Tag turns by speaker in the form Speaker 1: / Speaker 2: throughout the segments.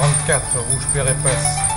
Speaker 1: 34, rouge père épaisse.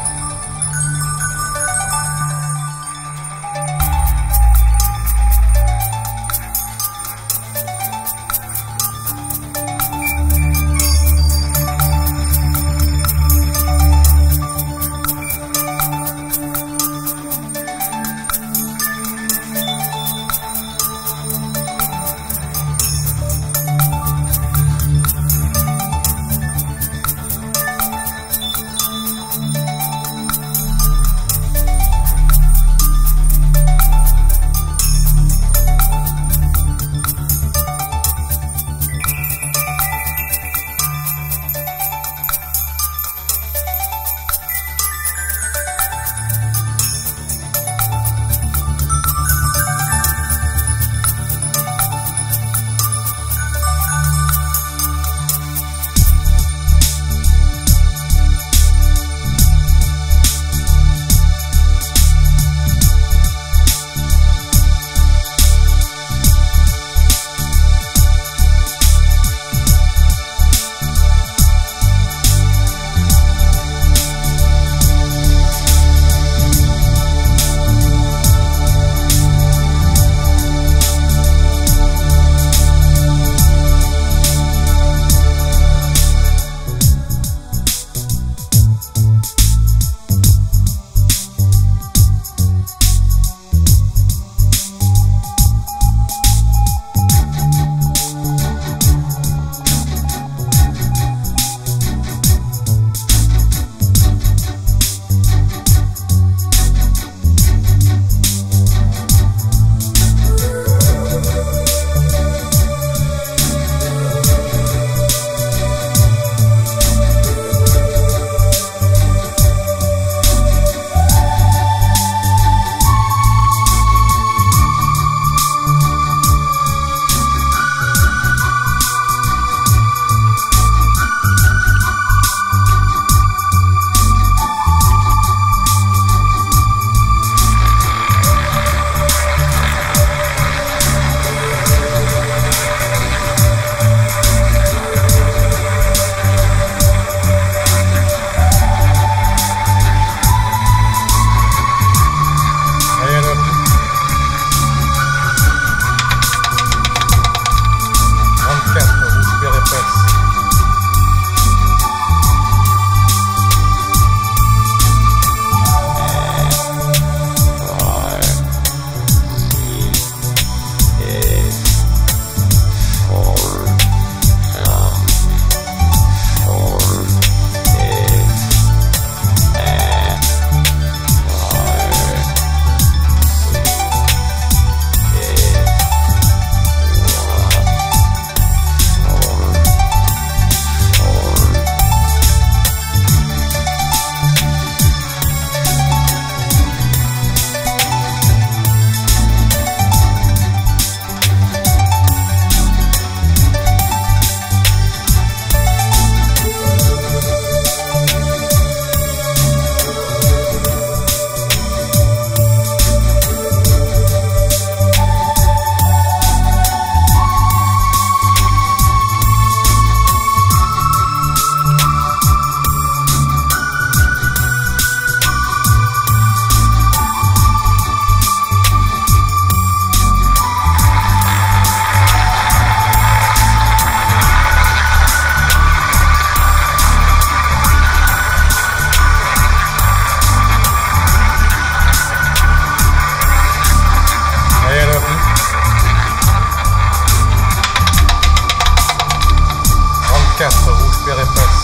Speaker 1: 34, rouge Pérépasse.